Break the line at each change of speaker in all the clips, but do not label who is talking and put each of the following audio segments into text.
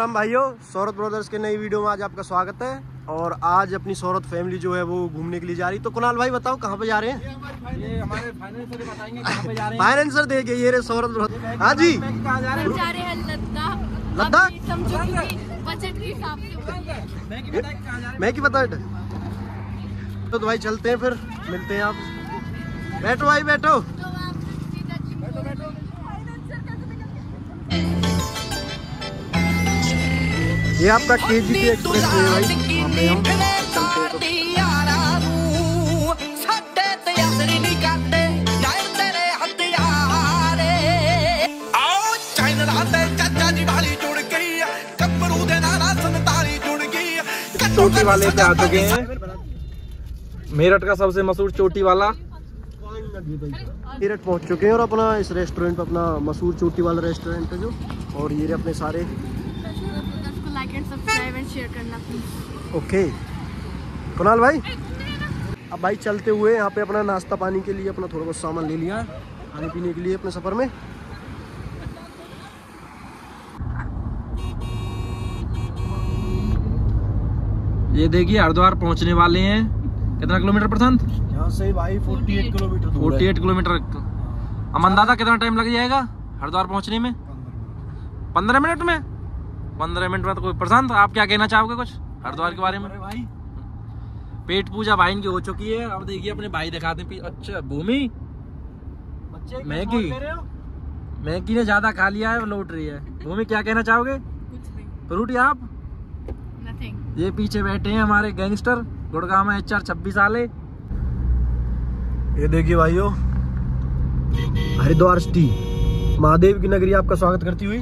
राम भाइयों सौरत ब्रदर्स के नई वीडियो में आज आपका स्वागत है। और आज अपनी सौरत फैमिली जो है वो घूमने के लिए जा रही। है तो कुणाल भाई बताओ कहाँ पे जा रहे हैं?
ये हमारे फाइनेंसर बताएँगे कहाँ पे जा रहे हैं।
फाइनेंसर देखिए ये रहे सौरत ब्रदर्स। हाँ जी।
जा रहे
हम जा रहे हैं लद्दाख।
लद्दाख?
अभी समझो कि बजट के हिसाब से
मैं की बताए कहाँ जा रहे
मैं की पता है तो भाई चलते हैं फिर मिलते हैं आप। बैठो भाई बैठो।
तो आप सीधा जी बैठो बैठो।
ये आपका के जी टी एक्सप्रेस वे भाई वहाँ हम चलते
चोटी वाले पे आ चुके हैं। मेरठ का सबसे मशहूर चोटी वाला।
मेरठ पहुँच चुके हैं और अपना इस रेस्टोरेंट पे अपना मशहूर चोटी वाला रेस्टोरेंट है जो। और ये रहे अपने सारे
like and subscribe and share करना प्लीज़
ओके कुणाल भाई? अब भाई चलते हुए यहाँ पे अपना नाश्ता पानी के लिए अपना थोड़ा बहुत सामान ले लिया खाने पीने के लिए अपने सफ़र में।
ये देखिए हरिद्वार पहुँचने वाले हैं। कितना किलोमीटर प्रशांत?
यहाँ से भाई 48 किलोमीटर दूर
फोर्टी
है।
Eight kilometre. हम अंदाज़ा कितना टाइम लग जाएगा हरिद्वार पहुँचने में? पंद्रह मिनट में? पंद्रह मिनट में तो कोई प्रशांत आप क्या कहना चाहोगे कुछ? हरिद्वार के बारे में?
भाई।
पेट पूजा भाई इनकी हो चुकी है। अब देखिए अपने भाई दिखाते हैं अच्छा भूमि? मैगी। मैगी ने ज़्यादा खा लिया है लौट रही है। भूमि क्या कहना चाहोगे?
कुछ नहीं।
फ्रूटी आप?
नथिंग
ये पीछे बैठे हैं हमारे गैंगस्टर गुड़गांव एच आर छब्बीस वाले
ये देखिए भाइयों हरिद्वार सिटी महादेव की नगरी आपका स्वागत करती हुई।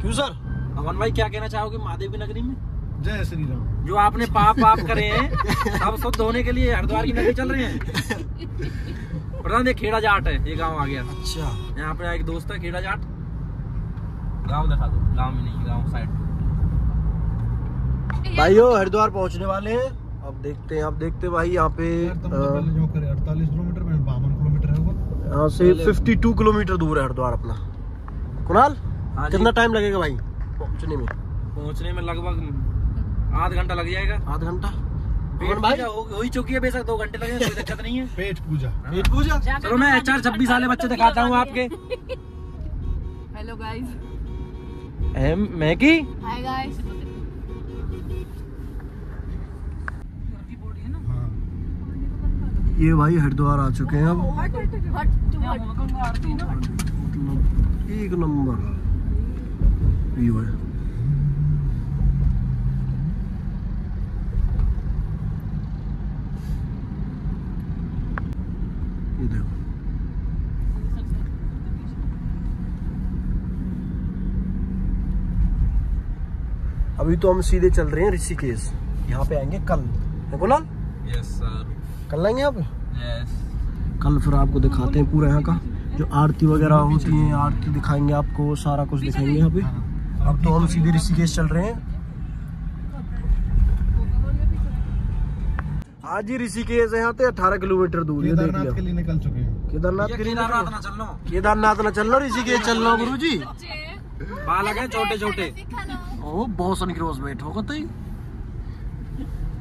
क्यों सर?
अमन भाई क्या कहना चाहोगे महादेव की नगरी में?
जय श्री राम
जो आपने पाप पाप करे हैं अब शुद्ध होने के लिए हरिद्वार की नगरी चल रहे हैं। प्रधान ये खेड़ा जाट है ये गाँव आ गया।
अच्छा।
यहाँ पे एक दोस्त है खेड़ा जाट। गाँव दिखा दो गाँव में नहीं गाँव साइड।
भाइयों हरिद्वार पहुँचने वाले हैं। अब देखते हैं आप देखते हैं भाई यहाँ पे
अड़तालीस किलोमीटर बावन किलोमीटर है
यहाँ से 52 किलोमीटर दूर है हरिद्वार अपना। कुणाल। कितना टाइम लगेगा भाई पहुँचने में?
पहुँचने में लगभग आध घंटा लग जाएगा।
आधा घंटा?
पेट
भाई?
पूजा हो हो ही चुकी है बेशक दो घंटे लगे कोई दिक्कत नहीं है।
पेट पूजा।
पेट पूजा?
चलो मैं एच आर छब्बीस वाले बच्चे दिखाता हूँ आपके।
Hello guys
Maggi?
Hi guys
हाँ
ये भाई हरिद्वार आ चुके हैं अब। मतलब एक नंबर। व्यू है। ये देखो। अभी तो हम सीधे चल रहे हैं ऋषिकेश। यहाँ पे आएँगे कल। है कुणाल
यस सर
कल आएँगे यहाँ पे?
यस
कल फिर आपको दिखाते हैं पूरा यहाँ का। जो आरती वगैरह होती है आरती दिखाएँगे आपको सारा कुछ दिखाएँगे यहाँ पे। अब तो हम सीधे ऋषिकेश चल रहे हैं। आज ही ऋषिकेश है यहाँ से अठारह किलोमीटर दूर ये देख
केदारनाथ के
लिया
लिए निकल चुके हैं।
केदारनाथ के लिए
केदारनाथ? ना चल लो
केदारनाथ ना चल लो ऋषिकेश चल लो गुरु जी
बालक है छोटे छोटे।
ओ बहुत सन क्रॉस बैठो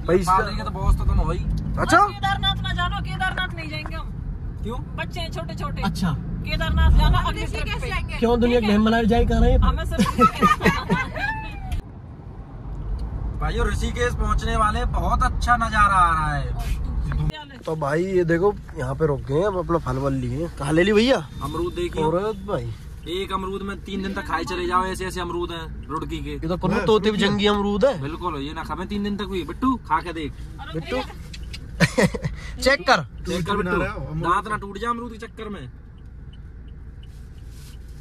पैसा तो बहुत तो तुम हो।
अच्छा?
केदारनाथ ना जानो केदारनाथ नहीं जाएँगे हम।
क्यों?
बच्चे हैं छोटे छोटे।
अच्छा।
केदारनाथ जाना अगले ट्रिप पे।
क्यों दुनिया के मेहमान जाए कह रहे हैं?
हमें सिर्फ़
भाइयों ऋषिकेश पहुँचने वाले बहुत अच्छा नज़ारा आ रहा है।
तो भाई ये देखो यहाँ पे रुक गए हैं अब अपना फल वल लिए हैं। कहाँ ले ली भैया?
अमरूद देखिए।
औरत भाई।
एक अमरूद में तीन दिन तक खाए चले जाओ ऐसे ऐसे अमरूद हैं रुड़की के।
ये तो कुन्नू तोते भी जंगी अमरूद है।
बिल्कुल ये ना खावे तीन दिन तक हुई बिट्टू खा के देख।
बिट्टू? चेक कर।
चेक कर बिट्टू। दांत ना टूट जाए अमरूद के चक्कर में
मेरे बिना मसाले के मसाले वाले ले लो ना
ठीक, बंद कर ले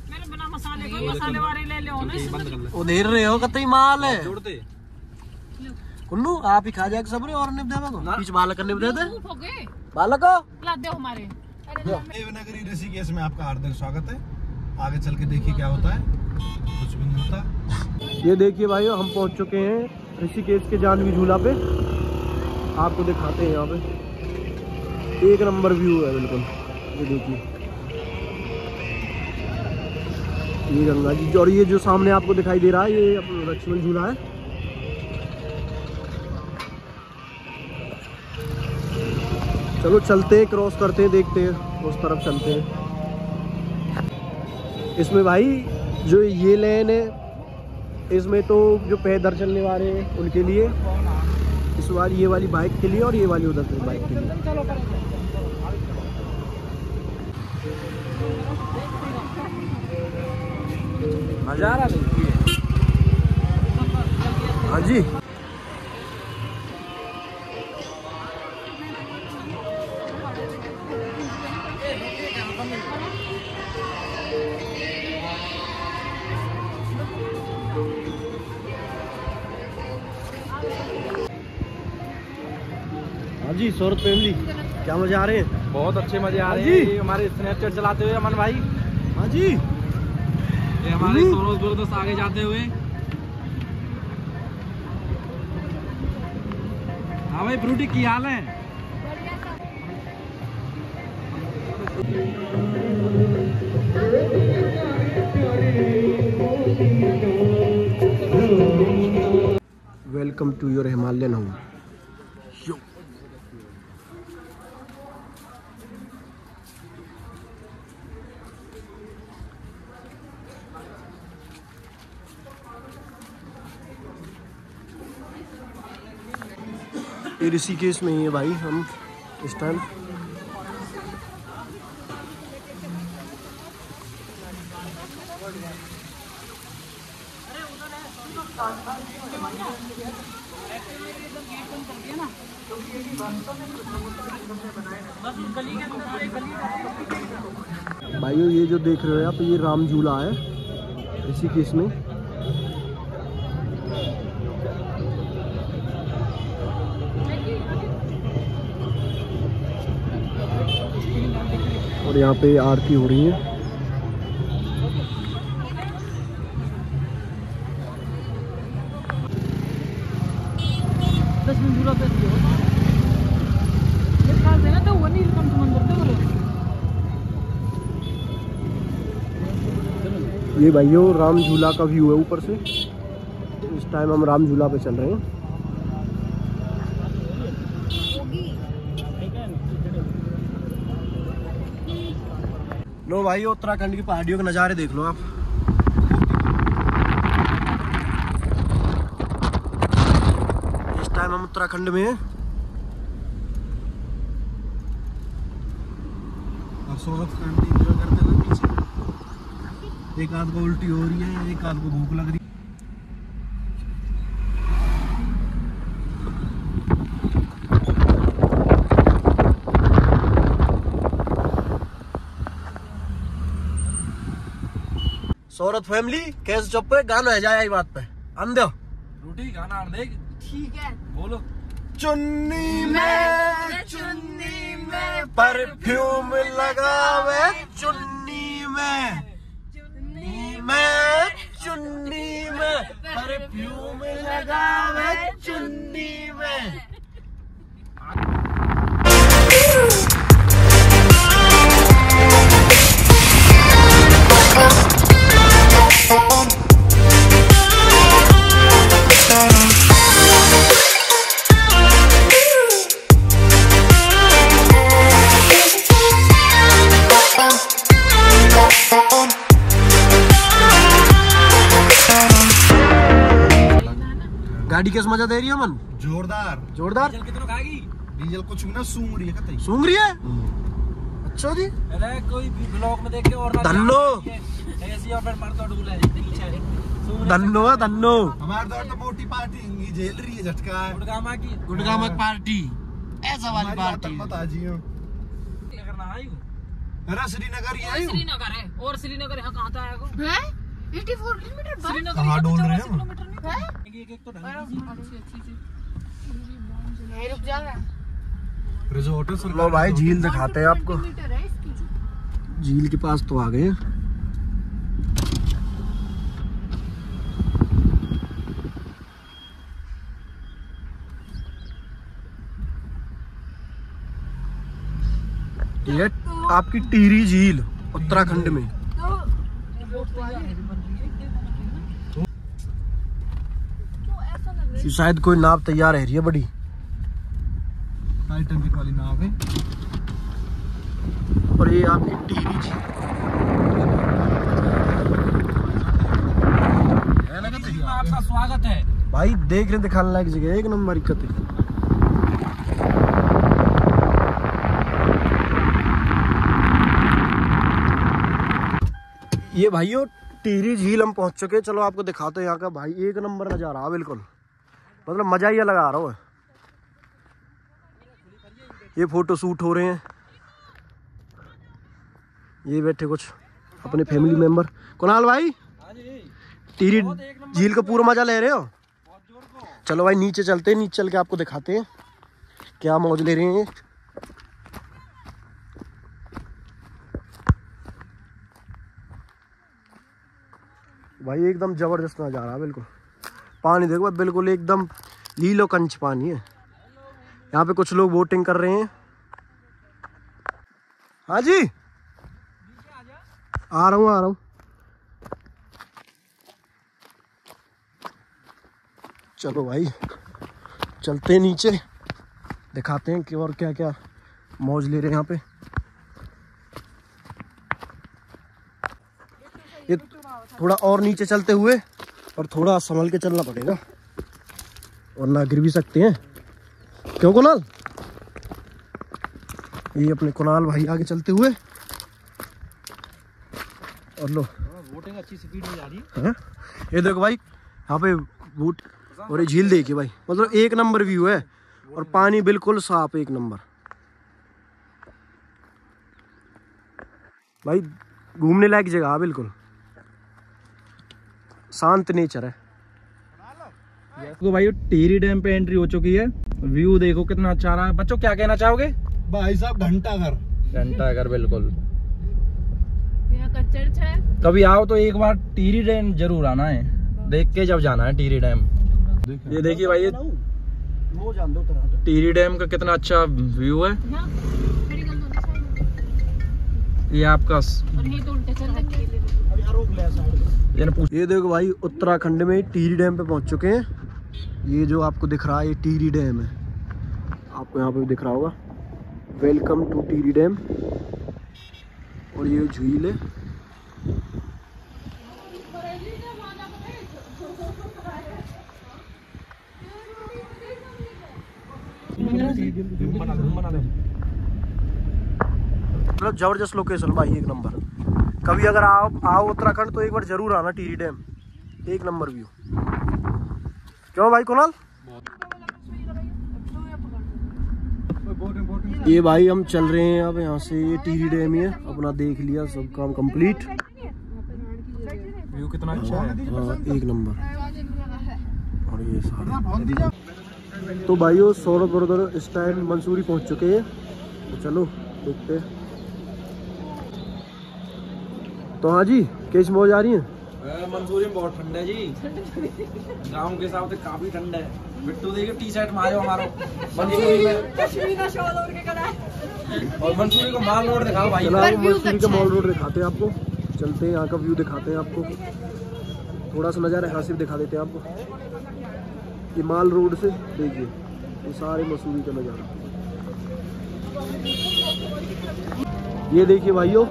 उधेर रहे हो कतई माल? है
जोड़ते
कुन्नू आप ही खा जाए सबरे और निप देवे को पीछ बालक निप दे। दे बालक। को
हमारे।
देवनगरी ऋषिकेश में आपका हार्दिक स्वागत है। आगे चल के देखिए क्या होता है। कुछ भी नहीं होता।
ये देखिए भाई हम पहुँच चुके हैं ऋषिकेश के जानवी झूला पे। आपको दिखाते हैं यहाँ पे। एक नंबर व्यू है बिल्कुल। ये देखिए। ये गंगा जी। और ये जो सामने आपको दिखाई दे रहा है, ये लक्ष्मण झूला है। चलो चलते हैं क्रॉस करते हैं, देखते हैं, उस तरफ़ चलते हैं। इसमें भाई, जो ये लेन है, इसमें तो जो पैदल चलने वाले हैं, उनके लिए, इस बार ये वाली बाइक के लिए और ये वाली उधर बाइक के लिए।
मज़ा आ रहा है
हाँ जी। हाँ जी सौरभ फैमिली क्या मज़ा आ रहे हैं?
बहुत अच्छे मज़े आ रहे
हाँ
हैं। हमारे स्नैपचैट चलाते हुए अमन भाई।
हाँ जी।
ये हमारे
हम्म।
सोरोज ब्रदर्स आगे जाते हुए। हाँ भाई फ्रूटी की हाल है।
Welcome to your Himalayan home. ये ऋषिकेश में ही है भाई हम इस टाइम भाइयों, ये जो देख रहे हो आप, ये राम झूला है। ऋषिकेश में। और यहाँ पे आरती हो रही है।
तो
ये भाइयों राम झूला का व्यू है ऊपर से। इस टाइम हम राम झूला पे चल रहे हैं। लो भाई उत्तराखंड की पहाड़ियों के नज़ारे देख लो आप। इस टाइम हम उत्तराखंड में
सौरभ करते हुए एक आध को उल्टी हो रही है, एक आध को भूख लग रही है।
सौरभ फैमिली कैसे चुप पे गाना है जाए बात पे। अंधो
रोटी खाना देख
ठीक है।
बोलो।
चुन्नी में चुन्नी में परफ्यूम लगावे। चुन्नी में चुन्नी में चुन्नी में परफ्यूम लगावे। चुन्नी में। गाड़ी कैसे मज़ा दे रही है मन
जोरदार।
जोरदार?
कितना खाएगी?
डीजल को छूना सूंघ रही है कतई
सूंघ रही है? अच्छा जी।
अरे कोई भी ब्लॉग में देख के और ना
धन्नो।
ऐसी और फिर मरता डूला है
धन्नो है धन्नो।
हमारे दौर तो मोटी पार्टी झेल रही है झटका है।
गुड़गामा की।
गुड़गामक पार्टी। ऐसा वाली पार्टी।
आतंक मत आ जियो।
क्या करना आई हूँ।
अरे श्रीनगर ही आई हूँ।
श्रीनगर है और श्रीनगर यहाँ कहाँ था आया को
है? 84 किलोमीटर
श्रीनगर
कहाँ डोल रहे हैं
एक
लो भाई, झील दिखाते हैं आपको। झील के पास तो आ गए ये आपकी टीरी झील, उत्तराखंड में
तो
ये शायद कोई नाव तैयार है रही है बड़ी।
टाइटैनिक वाली नाव है।
और ये आपकी टीवी झील
ना कहते?
आपका स्वागत है।
भाई देख रहे दिखाने लायक जगह एक नंबर इक्कत है ये भाइयों टीरी झील हम पहुँच चुके हैं। चलो आपको दिखाते हैं यहाँ का। भाई एक नंबर नज़ारा बिल्कुल। मतलब मज़ा ही अलग आ रहा है। ये फ़ोटो शूट हो रहे हैं। ये बैठे कुछ अपने फैमिली मेंबर कुणाल भाई? टीरी झील का पूरा मज़ा ले रहे हो? चलो भाई, नीचे चलते हैं, नीचे चल के आपको दिखाते हैं। क्या मौज ले रहे हैं भाई, एकदम ज़बरदस्त नज़ारा, बिल्कुल। पानी देखो बिल्कुल एकदम लीलो कंच पानी है। यहाँ पे कुछ लोग बोटिंग कर रहे हैं। हाँ जी। आ रहा हूँ, आ रहा हूँ। चलो भाई, चलते हैं नीचे। दिखाते हैं कि और क्या क्या मौज ले रहे हैं यहाँ पे। ये थोड़ा और नीचे चलते हुए। और थोड़ा संभल के चलना पड़ेगा। वरना गिर भी सकते हैं। क्यों कुणाल? ये अपने कुणाल भाई आगे चलते हुए। और लो।
वोटिंग अच्छी स्पीड में जा रही है।
हैं? ये देखो भाई यहाँ पे बूट और ये झील देखिए भाई। मतलब एक नंबर व्यू है और पानी बिल्कुल साफ़ एक नंबर। भाई घूमने लायक जगह बिल्कुल। शांत नेचर है।
तो भाई टीरी डैम पे एंट्री हो चुकी है। व्यू देखो कितना अच्छा रहा है। बच्चों क्या कहना चाहोगे?
भाई साहब घंटा घर।
घंटा घर बिल्कुल
है।
कभी आओ तो एक बार टीरी डैम ज़रूर आना है। देख के जब जाना है टीरी डैम। ये देखिए भाई ये
वो जान दो तरह
टीरी डैम का कितना अच्छा व्यू है।
साइड
ये आपका
ये
देखो भाई, उत्तराखंड में टीरी डैम पे पहुँच चुके हैं। ये जो आपको दिख रहा है, ये टीरी डैम है। आपको यहाँ पे दिख रहा होगा। वेलकम टू टीरी डैम और ये झील है। मतलब ज़बरदस्त लोकेशन भाई, एक नंबर। कभी अगर आओ आओ उत्तराखंड तो एक बार ज़रूर आना टीरी डैम। एक नंबर व्यू। क्यों भाई कुणाल? ये भाई हम चल रहे हैं अब यहाँ से ये टीरी डैम ही है। अपना देख लिया सब काम कंप्लीट
व्यू कितना अच्छा है।
हाँ एक नंबर। और ये सारे। तो भाइयों सौरभ ब्रदर इस टाइम मंसूरी पहुँच चुके हैं। तो चलो देखते हैं। तो हाँ जी कैसी मौज आ रही है।
मंसूरी में बहुत ठंड है जी। गाँव के हिसाब से काफ़ी ठंड है। बिट्टू देखिए टी शर्ट में आयो हमारा मंसूरी में और मंसूरी को माल रोड दिखाओ भाई।
चलो मंसूरी का मॉल रोड दिखाते हैं आपको। चलते हैं यहाँ का व्यू दिखाते हैं आपको। थोड़ा सा नज़ारा यहाँ से दिखा देते हैं आपको। ये माल रोड से देखिए ये सारे मसूरी का नज़ारा। ये देखिए भाइयों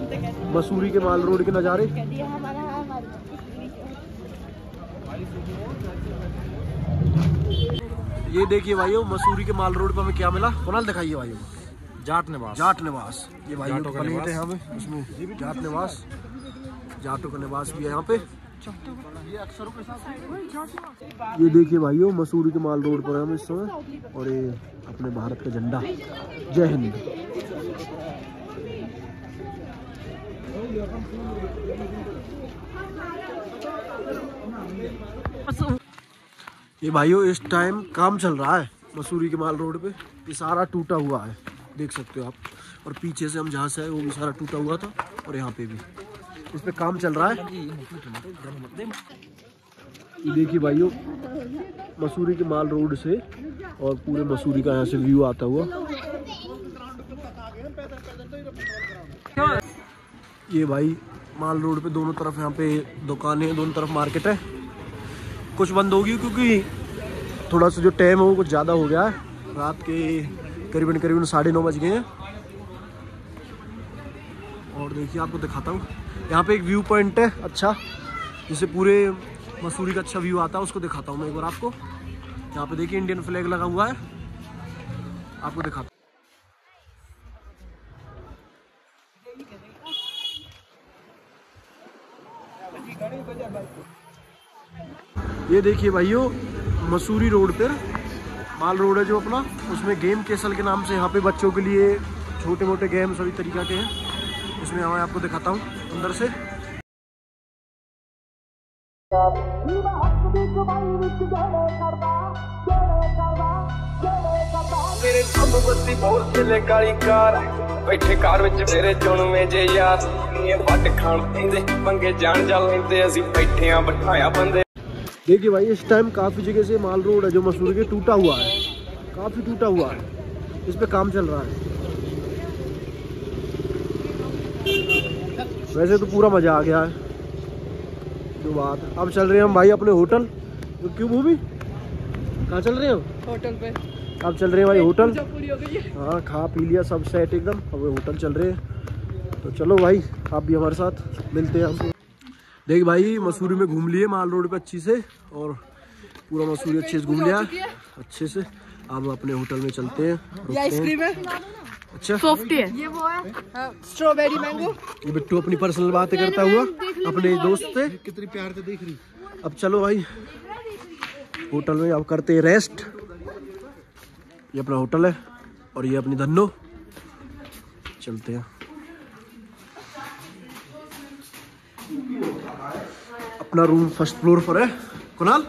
मसूरी के माल रोड के नज़ारे? ये देखिए भाइयों मसूरी के माल रोड पर हमें क्या मिला? कुणाल दिखाइए भाइयों।
जाट निवास
जाट निवास ये भाई
का
प्लेट
निवास।
है यहाँ पे इसमें जाट निवास जाटों का निवास भी है यहाँ पे। ये देखिए भाइयों मसूरी के माल रोड पर हम इस समय और ये अपने भारत का झंडा। जय हिंद। ये भाइयों, इस टाइम काम चल रहा है मसूरी के माल रोड पे। ये सारा टूटा हुआ है, देख सकते हो आप। और पीछे से हम जहाँ से आए, वो भी सारा टूटा हुआ था, और यहाँ पे भी। इस पे काम चल रहा है। देखिए भाइयों, मसूरी के माल रोड से और पूरे मसूरी का यहाँ से व्यू आता हुआ। ये भाई माल रोड पे दोनों तरफ़ यहाँ पे दुकानें हैं, दोनों तरफ़ मार्केट है। कुछ बंद होगी क्योंकि थोड़ा सा जो टाइम है वो कुछ ज़्यादा हो गया है। रात के करीबन करीबन साढ़े नौ बज गए हैं। और देखिए आपको दिखाता हूँ। यहाँ पे एक व्यू पॉइंट है अच्छा जिसे पूरे मसूरी का अच्छा व्यू आता है, उसको दिखाता हूँ मैं एक बार आपको। यहाँ पे देखिए इंडियन फ्लैग लगा हुआ है। आपको दिखाता ये देखिए भाइयों मसूरी रोड पर माल रोड है जो अपना उसमें गेम केसल के नाम से यहाँ पे बच्चों के लिए छोटे मोटे गेम सभी तरीका के हैं इसमें मैं आपको दिखाता हूँ अंदर से
ਮੇਰੇ ਸਭ ਬੱਤੀ ਬਹੁਤ ਚੱਲੇ ਕਾਲੀ ਕਾਰ ਬੈਠੇ ਕਾਰ ਵਿੱਚ ਮੇਰੇ ਚੁਣਵੇਂ ਜੇ ਯਾਰ ਨੀ ਵੱਟ ਖਾਣ ਪੈਂਦੇ ਪੰਗੇ ਜਾਣ ਜਾ ਲੈਂਦੇ ਅਸੀਂ ਬੈਠੇ ਆ ਬਿਠਾਇਆ ਬੰਦੇ
देखिए भाई इस टाइम काफ़ी जगह से माल रोड है जो मसूरी के टूटा हुआ है। काफ़ी टूटा हुआ है। इस पर काम चल रहा है। वैसे तो पूरा मज़ा आ गया है। जो बात। है अब चल रहे हैं हम भाई अपने होटल। तो क्यों मूवी कहाँ चल रहे हैं? हम
होटल पे।
अब चल रहे हैं भाई होटल।
हो
खा पी लिया सब सेट एकदम। अब होटल चल रहे हैं। तो चलो भाई आप भी हमारे साथ। मिलते हैं हमको देख भाई मसूरी में घूम लिए माल रोड पे अच्छी से और पूरा मसूरी अच्छे से घूम लिया। अच्छे से। अब अपने होटल में चलते हैं हैं।
आइसक्रीम है।
अच्छा।
सॉफ्टी है।
ये वो है स्ट्रॉबेरी मैंगो
ये बिट्टू अपनी पर्सनल बातें करता हुआ अपने दोस्त से
कितनी प्यार से। देख रही
अब चलो भाई होटल में अब करते हैं रेस्ट ये अपना होटल है और ये अपनी धन्नो। चलते हैं। अपना रूम फ़र्स्ट फ्लोर पर है। कुणाल?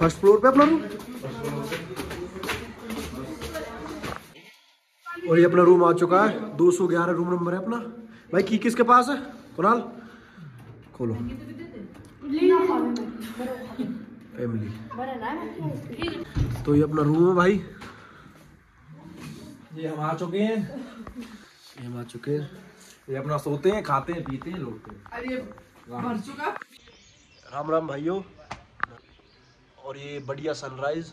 फ़र्स्ट फ्लोर पे अपना रूम और ये अपना रूम आ चुका है। 211 रूम नंबर है अपना। भाई की किसके पास है? कुणाल? खोलो। फैमिली तो ये अपना रूम है भाई।
ये हम आ चुके हैं।
ये हम आ चुके हैं।
ये अपना सोते हैं खाते हैं पीते हैं लौटते हैं।
अरे भर चुका।
राम राम भाइयों। और ये बढ़िया सनराइज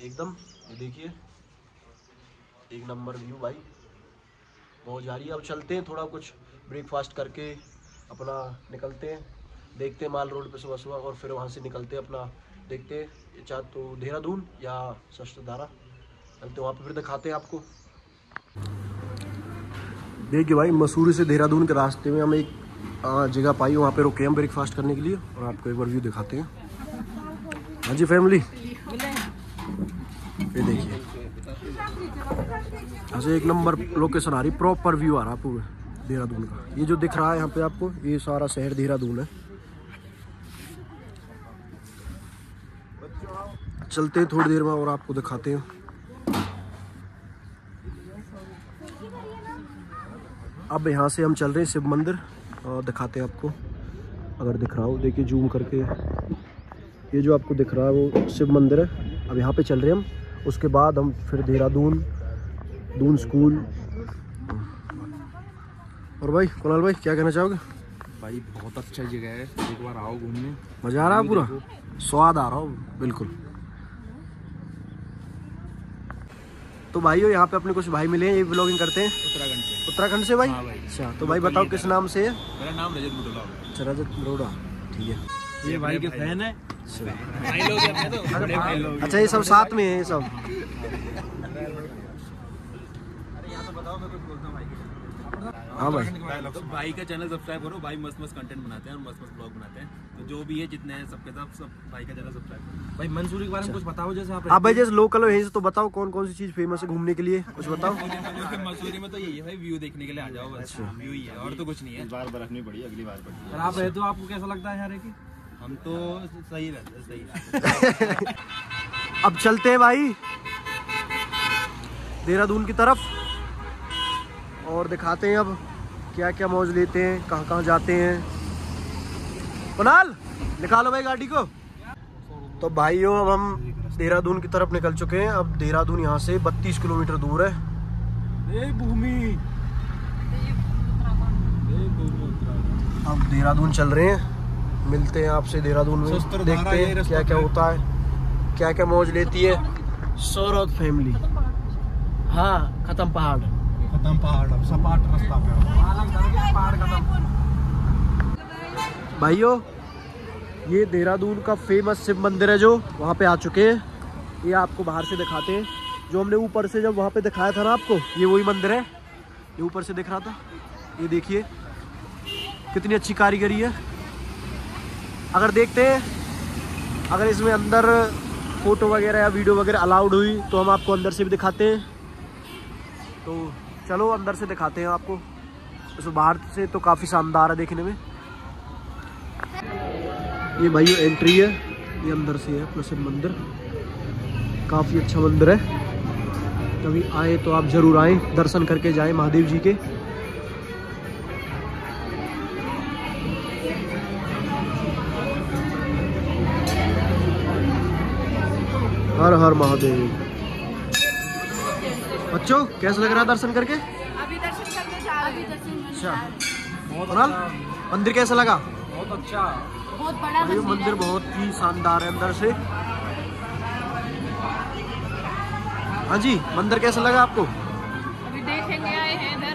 एकदम, ये देखिए। एक नंबर व्यू भाई। बहुत जा रही है। अब चलते हैं थोड़ा कुछ ब्रेकफास्ट करके, अपना निकलते हैं। देखते हैं माल रोड पे सुबह सुबह और फिर वहाँ से निकलते हैं अपना। देखते हैं चाहे तो देहरादून या शस्त्रधारा चलते वहाँ पे फिर दिखाते हैं आपको। देखिए भाई, मसूरी से देहरादून के रास्ते में हम एक जगह पाई वहाँ पे रुके हम ब्रेकफास्ट करने के लिए और आपको एक बार व्यू दिखाते हैं। हाँ जी फैमिली ये देखिए। ऐसे एक नंबर लोकेशन आ रही प्रॉपर व्यू आ रहा पूरे देहरादून का। ये जो दिख रहा है यहाँ पे आपको, ये सारा शहर देहरादून है। चलते हैं थोड़ी देर में और आपको दिखाते हैं। अब यहाँ से हम चल रहे हैं शिव मंदिर। और दिखाते हैं आपको। अगर दिख रहा हो देखिए जूम करके। ये जो आपको दिख रहा है वो शिव मंदिर है। अब यहाँ पे चल रहे हैं हम। उसके बाद हम फिर देहरादून दून स्कूल। और भाई कुणाल भाई क्या कहना चाहोगे?
भाई बहुत अच्छा जगह है। एक बार आओ घूमने।
मज़ा आ रहा है पूरा? स्वाद आ रहा हो बिल्कुल। तो भाई यहाँ पे अपने कुछ भाई मिले हैं ये ब्लॉगिंग करते हैं।
उत्तराखंड से।
उत्तराखंड से भाई?
हाँ
अच्छा तो भाई बताओ किस नाम से? है
मेरा नाम रजत बुटोला।
अच्छा रजत बरोड़ा ठीक है।
ये भाई के फ़ैन है। भाई लोग हैं अपने तो लोग
अच्छा ये सब साथ में है ये सब। हाँ भाई।
तो भाई का चैनल सब्सक्राइब करो भाई मस्त मस्त कंटेंट बनाते हैं और मस्त मस्त ब्लॉग बनाते हैं। तो जो भी है जितने हैं सबके सब सब भाई का चैनल सब्सक्राइब करो।
भाई मंसूरी के बारे में कुछ बताओ जैसे आप
आप भाई जैसे लोकल हो यहीं से तो बताओ कौन कौन सी चीज़ फ़ेमस है घूमने के लिए कुछ बताओ।
मसूरी में तो यही है भाई व्यू देखने के लिए आ जाओ बस। व्यू ही है और तो कुछ नहीं है।
बार बर्फ़ नहीं पड़ी अगली बार पड़ी
आप रहते हो आपको कैसा लगता है यार की?
हम तो सही रहते सही
अब चलते हैं भाई देहरादून की तरफ़। और दिखाते हैं अब क्या क्या मौज लेते हैं कहाँ कहाँ जाते हैं। कुणाल निकालो भाई गाड़ी को। तो भाइयों अब हम देहरादून की तरफ़ निकल चुके हैं। अब देहरादून यहाँ से 32 किलोमीटर दूर है।
ए भूमि।
अब देहरादून चल रहे हैं। मिलते हैं आपसे देहरादून में। देखते हैं क्या क्या होता है। क्या क्या मौज लेती है। सौरभ फैमिली। हाँ खत्म पहाड़।
खत्म पहाड़, अब सपाट रास्ता पे
भाइयों, ये देहरादून का फ़ेमस शिव मंदिर है जो वहाँ पे आ चुके हैं। ये आपको बाहर से दिखाते हैं। जो हमने ऊपर से जब वहाँ पे दिखाया था ना आपको, ये वही मंदिर है। ये ऊपर से दिख रहा था। ये देखिए, कितनी अच्छी कारीगरी है। अगर देखते हैं, अगर इसमें अंदर फ़ोटो वगैरह या वीडियो वगैरह अलाउड हुई तो हम आपको अंदर से भी दिखाते हैं। तो चलो अंदर से दिखाते हैं आपको। इसमें बाहर से तो काफ़ी शानदार है देखने में। ये भाइयों एंट्री है, ये अंदर से है, प्रसिद्ध मंदिर। काफ़ी अच्छा मंदिर है। कभी आए तो आप ज़रूर आए, दर्शन करके जाए महादेव जी के। हर हर महादेव। बच्चों कैसा लग रहा है दर्शन करके?
अभी दर्शन करने जा रहे हैं।
अच्छा।
बहुत अच्छा
मंदिर कैसा लगा?
बहुत अच्छा।
बहुत बड़ा
मंदिर बहुत ही शानदार है अंदर से। हाँ जी मंदिर कैसा लगा आपको?
अभी देखेंगे आए हैं इधर।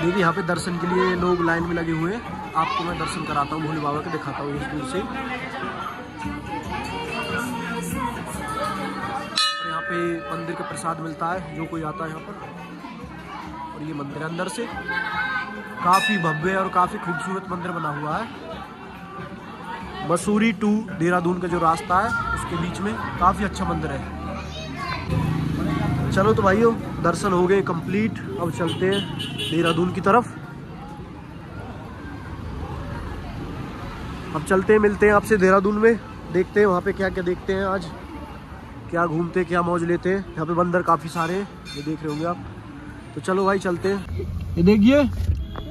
देखिए यहाँ पे दर्शन के लिए लोग लाइन में लगे हुए हैं। आपको मैं दर्शन कराता हूँ भोले बाबा के दिखाता हूँ इस दूर से। पे मंदिर का प्रसाद मिलता है, जो कोई आता है यहाँ पर। और ये मंदिर अंदर से। काफ़ी भव्य और काफ़ी खूबसूरत मंदिर बना हुआ है। मसूरी टू देहरादून का जो रास्ता है, उसके बीच में काफ़ी अच्छा मंदिर है। चलो तो भाइयों, दर्शन हो गए कंप्लीट अब चलते हैं देहरादून की तरफ़। अब चलते हैं, मिलते हैं आपसे देहरादून में। देखते हैं वहाँ पे क्या क्या देखते हैं आज। क्या घूमते क्या मौज लेते हैं यहाँ पे बंदर काफ़ी सारे हैं ये देख रहे होंगे आप। तो चलो भाई चलते हैं। ये देखिए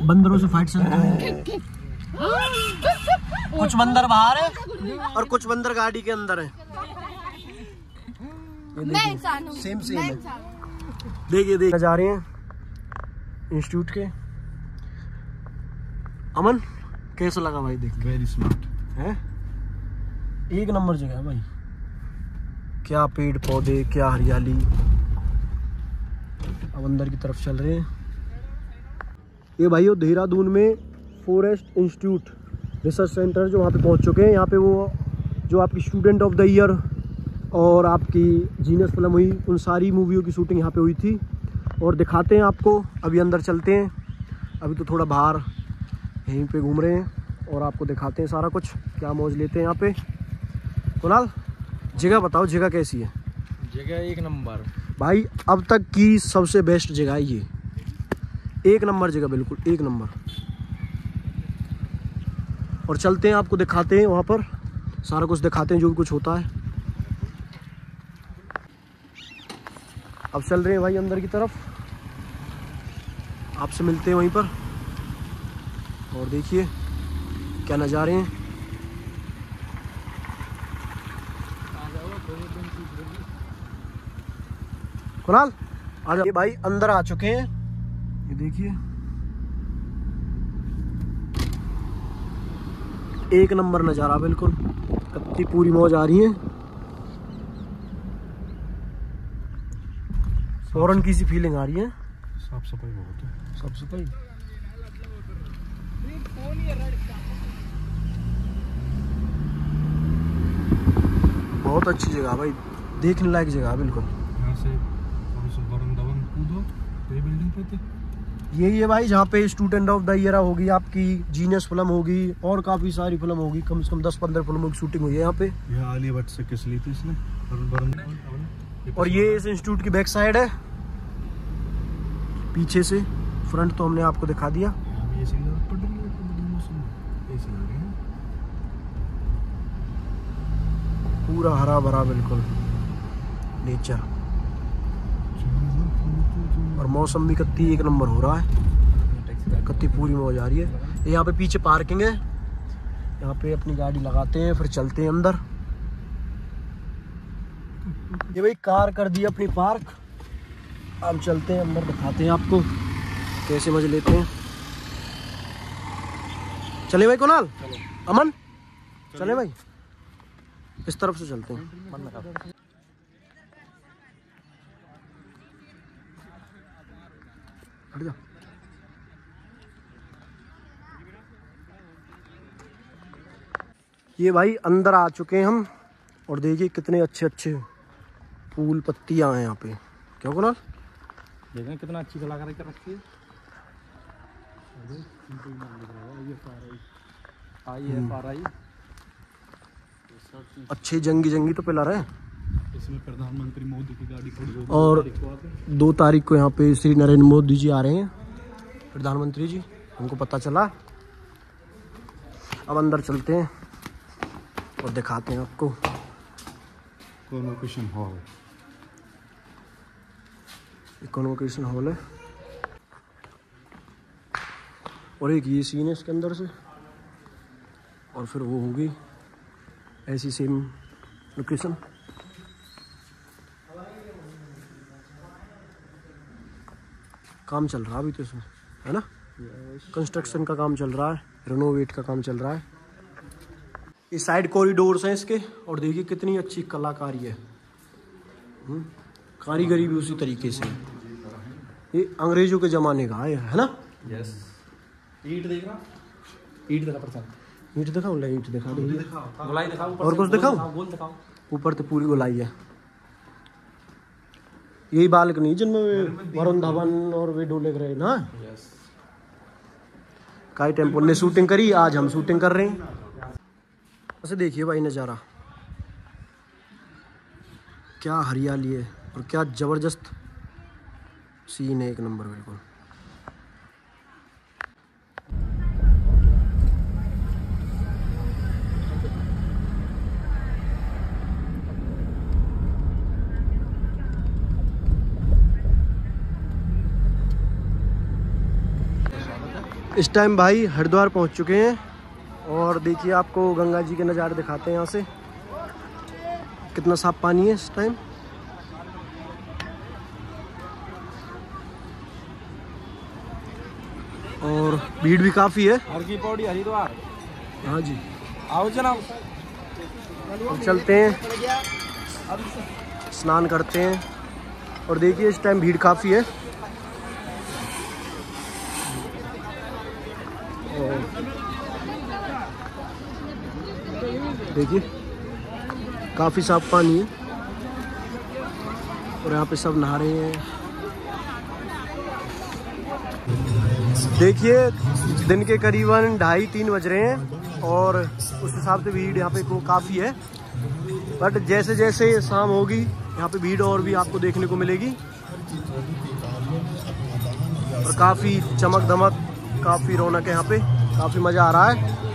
बंदरों से फाइट चलती है। कुछ बंदर बाहर है और कुछ बंदर गाड़ी के अंदर है।
मैं इंसान हूँ।
सेम सेम है। देखिए देखिए जा रहे हैं इंस्टीट्यूट के। अमन कैसा लगा भाई देख
वेरी स्मार्ट
है? एक नंबर जगह है भाई। क्या पेड़ पौधे, क्या हरियाली। अब अंदर की तरफ़ चल रहे हैं। ये भाई देहरादून में फॉरेस्ट इंस्टीट्यूट रिसर्च सेंटर जो वहाँ पे पहुँच चुके हैं। यहाँ पे वो, जो आपकी स्टूडेंट ऑफ़ द ईयर और आपकी जीनियस फ़िल्म हुई, उन सारी मूवियों की शूटिंग यहाँ पे हुई थी। और दिखाते हैं आपको। अभी अंदर चलते हैं। अभी तो थोड़ा बाहर यहीं पे घूम रहे हैं और आपको दिखाते हैं सारा कुछ। क्या मौज लेते हैं यहाँ पे। कुणाल? जगह बताओ जगह कैसी है?
जगह एक नंबर।
भाई अब तक की सबसे बेस्ट जगह है ये। एक नंबर जगह बिल्कुल एक नंबर। और चलते हैं आपको दिखाते हैं वहाँ पर। सारा कुछ दिखाते हैं जो भी कुछ होता है। अब चल रहे हैं भाई अंदर की तरफ़। आपसे मिलते हैं वहीं पर। और देखिए क्या नज़ारे हैं। कुणाल? आ ये भाई अंदर आ चुके हैं। ये देखिए। एक नंबर नज़ारा बिल्कुल। कत्ती पूरी मौज आ रही है। फ़ौरन की सी फीलिंग आ रही है।
साफ़ सफ़ाई बहुत है।
साफ़ सफ़ाई बहुत अच्छी जगह भाई। देखने लायक जगह बिल्कुल
यहाँ से थोड़ा सा वरुण धवन कूदो तो ये बिल्डिंग पे थे
यही है भाई जहाँ पे स्टूडेंट ऑफ़ द ईयर होगी आपकी जीनियस फ़िल्म होगी और काफ़ी सारी फ़िल्म होगी। कम से कम दस पंद्रह फ़िल्मों की शूटिंग हुई है यहाँ पे।
यहाँ आलिया भट्ट से किस ली थी इसने?
और ये इस इंस्टीट्यूट की बैक साइड है। पीछे से फ्रंट तो हमने आपको दिखा दिया। पूरा हरा भरा बिल्कुल। नेचर और मौसम भी कत्ती एक नंबर हो रहा है। कत्ती पूरी मौज आ रही है। यहाँ पे पीछे पार्किंग है। यहाँ पे अपनी गाड़ी लगाते हैं फिर चलते हैं अंदर। ये भाई कार कर दी अपनी पार्क। अब चलते हैं अंदर दिखाते हैं आपको कैसे मज़े लेते हैं। चले भाई कुणाल? अमन? चले भाई। इस तरफ़ से चलते हैं। हट जा। ये भाई अंदर आ चुके हैं हम और देखिए कितने अच्छे अच्छे फूल पत्तियाँ हैं यहाँ पे। क्यों कुणाल
देखें कितना अच्छी कलाकारी कर रखी है।
अच्छे जंगी जंगी तो पिलर है।
इसमें प्रधानमंत्री मोदी की गाड़ी खड़ी
और दो तारीख को यहाँ पे श्री नरेंद्र मोदी जी आ रहे हैं। प्रधानमंत्री जी हमको पता चला। अब अंदर चलते हैं और दिखाते हैं आपको।
कॉन्वोकेशन हॉल
कॉन्वोकेशन हॉल है। और एक ये सीन है इसके अंदर से। और फिर वो होगी। ऐसी सेम लोकेशन काम चल रहा है अभी तो इसमें है ना? कंस्ट्रक्शन का काम चल रहा है रिनोवेट का काम चल रहा है। ये साइड कॉरिडोर्स हैं इसके और देखिए कितनी अच्छी कलाकारी है। हम्म, कारीगरी भी उसी तरीके से। ये अंग्रेज़ों के ज़माने का है है ना?
यस ईट देख रहा? ईट दिखा
ईंट ईंट दिखा दो।
गोलाई दिखाओ।
और कुछ दिखाऊँ? ऊपर तो पूरी गोलाई है। यही बालक नहीं जिनमें वरुण धवन और वे डोले रहे ना? काई टेंपो ने शूटिंग करी आज हम शूटिंग कर रहे हैं। ऐसे देखिए भाई नज़ारा। क्या हरियाली है और क्या ज़बरदस्त सीन है एक नंबर बिल्कुल। इस टाइम भाई हरिद्वार पहुँच चुके हैं और देखिए आपको गंगा जी के नज़ारे दिखाते हैं यहाँ से। कितना साफ़ पानी है इस टाइम और भीड़ भी काफ़ी है।
हर की पौड़ी हरिद्वार।
हाँ जी।
आओ जनाब।
चलते हैं। स्नान करते हैं। और देखिए इस टाइम भीड़ काफ़ी है और देखिए, काफ़ी साफ़ पानी है। और यहाँ पे सब नहा रहे हैं। देखिए, दिन के करीबन ढाई तीन बज रहे हैं और उस हिसाब से भीड़ यहाँ पे को काफ़ी है। बट जैसे जैसे शाम होगी, यहाँ पे भीड़ और भी आपको देखने को मिलेगी। और काफ़ी चमक दमक काफ़ी रौनक है यहाँ पे, काफ़ी मज़ा आ रहा है।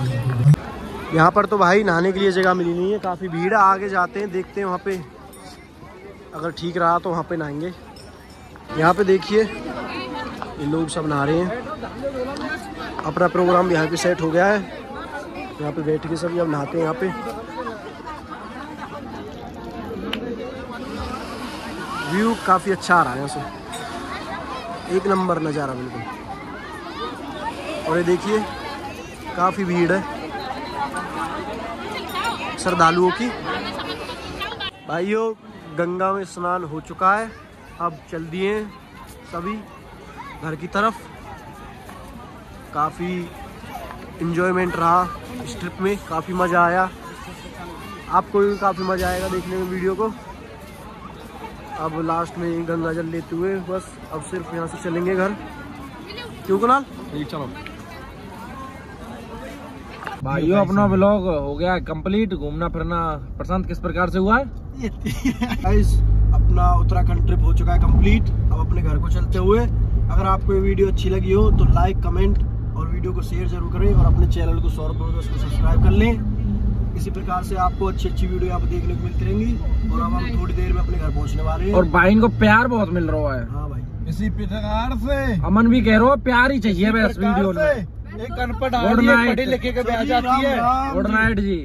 यहाँ पर तो भाई नहाने के लिए जगह मिली नहीं है, काफ़ी भीड़ आगे जाते हैं, देखते हैं वहाँ पे। अगर ठीक रहा तो वहाँ पे नहाएँगे। यहाँ पे देखिए, ये लोग सब नहा रहे हैं। अपना प्रोग्राम यहाँ पे सेट हो गया है। यहाँ पे बैठ के सब जब नहाते हैं यहाँ पे। व्यू काफ़ी अच्छा आ रहा है यहाँ से। एक नंबर नज़ारा बिल्कुल। और ये देखिए काफ़ी भीड़ है। श्रद्धालुओं की। भाइयों, गंगा में स्नान हो चुका है। अब चल दिए सभी घर की तरफ़। काफ़ी इन्जॉयमेंट रहा इस ट्रिप में, काफ़ी मज़ा आया। आपको भी काफ़ी मज़ा आएगा देखने में वीडियो को। अब लास्ट में गंगा जल लेते हुए बस, अब सिर्फ़ यहाँ से चलेंगे घर। क्यों कुणाल?
चलो। भाइयों अपना ब्लॉग हो गया कंप्लीट घूमना फिरना प्रशांत किस प्रकार से हुआ है?
अपना उत्तराखंड ट्रिप हो चुका है कंप्लीट अब अपने घर को चलते हुए अगर आपको ये वीडियो अच्छी लगी हो तो लाइक कमेंट और वीडियो को शेयर ज़रूर करें और अपने चैनल को सौ रुपये उसको सब्सक्राइब कर लें। इसी प्रकार से आपको अच्छी अच्छी वीडियो यहाँ पे देखने को मिलती रहेंगी और अब हम थोड़ी देर में अपने घर पहुँचने वाले हैं।
और भाई को प्यार बहुत मिल रहा है।
हाँ भाई।
इसी प्रकार से।
अमन भी कह रहा हो प्यार ही चाहिए बस वीडियो में।
एक अनपढ़
नाइट।
लिखे के भी जाती है।
गुड नाइट जी।